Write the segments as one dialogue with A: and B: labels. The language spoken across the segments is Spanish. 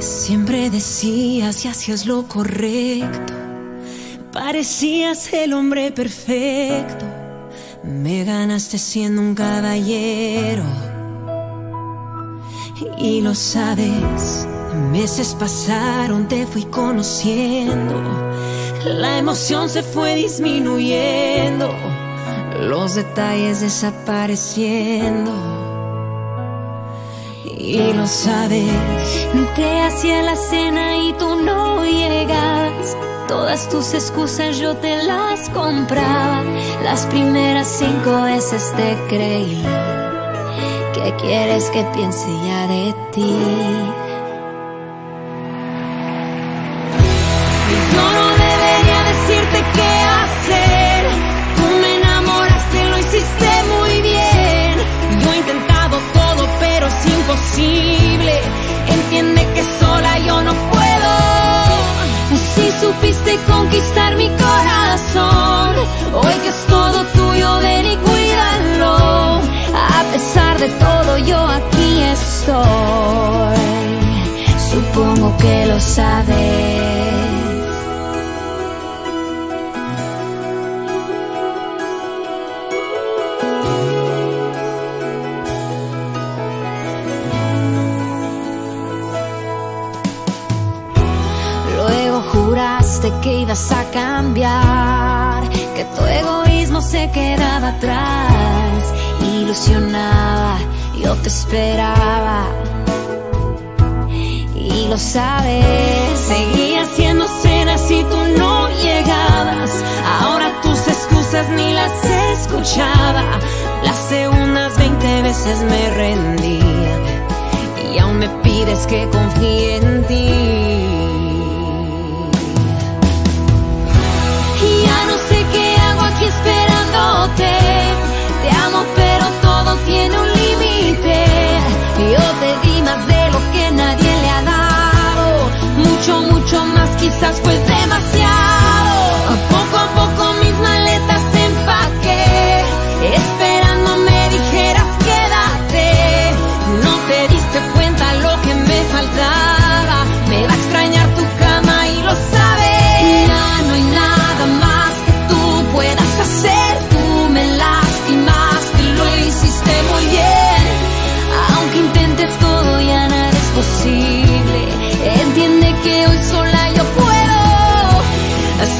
A: Siempre decías y hacías lo correcto. Parecías el hombre perfecto. Me ganaste siendo un caballero. Y lo sabes, meses pasaron, te fui conociendo. La emoción se fue disminuyendo, los detalles desapareciendo. Y lo sabes,
B: Te hacía la cena y tú no llegas. Todas tus excusas yo te las compraba. Las primeras cinco veces te creí. ¿Qué quieres que piense ya de ti? Supiste conquistar mi corazón, hoy que es todo tuyo, ven y cuídalo. A pesar de todo, yo aquí estoy. Supongo que lo sabes. Juraste que ibas a cambiar, que tu egoísmo se quedaba atrás. Ilusionaba, yo te esperaba. Y lo sabes,
A: Seguía haciendo cenas y tú no llegabas. Ahora tus excusas ni las escuchaba. Las segundas 20 veces me rendía. Y aún me pides que confíe en ti.
B: Quizás pues demasiado.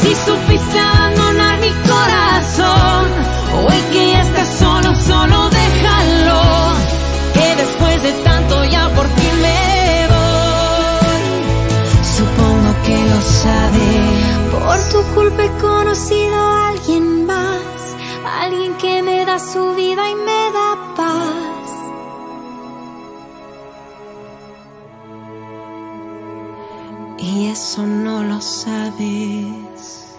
A: Así supiste abandonar mi corazón. Hoy que ya estás solo, solo déjalo. Que después de tanto ya por fin me voy. Supongo que lo sabes.
B: Por tu culpa he conocido a alguien más. Alguien que me da su vida y me da paz.
A: eso no lo sabes.